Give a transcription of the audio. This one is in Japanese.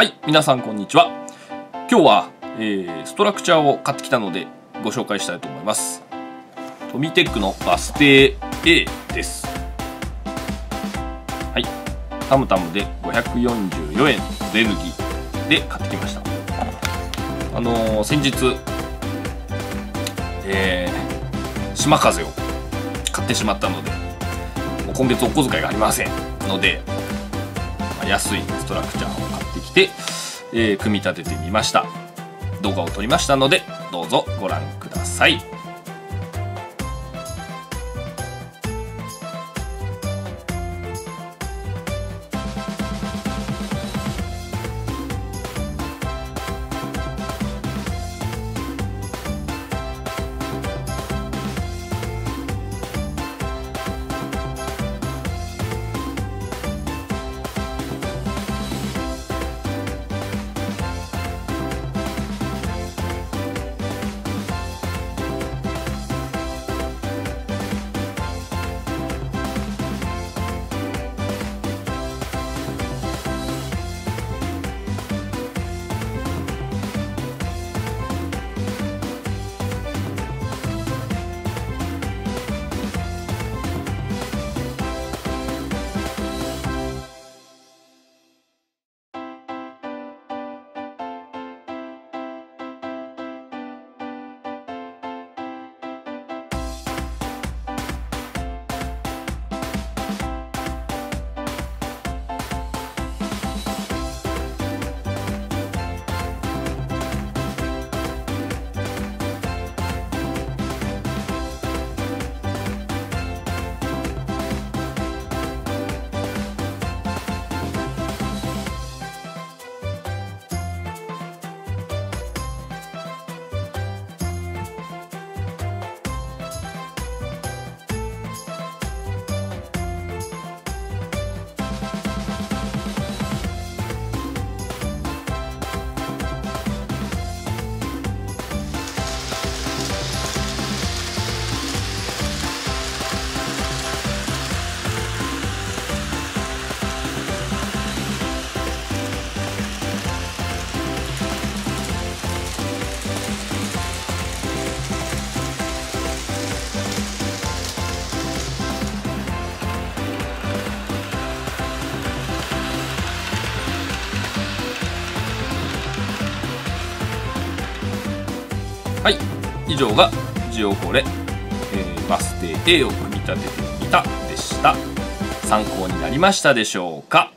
はい皆さんこんにちは。今日は、えー、ストラクチャーを買ってきたのでご紹介したいと思います。トミテックのバス停 A です。はいタムタムで544円レヌギで買ってきました。あのー、先日えー、島風を買ってしまったのでもう今月お小遣いがありませんので安いストラクチャーを買ってきて、えー、組み立ててみました。動画を撮りましたのでどうぞご覧ください。はい。以上がジオコレ、えー、バス停 A を組み立ててみたでした。参考になりましたでしょうか？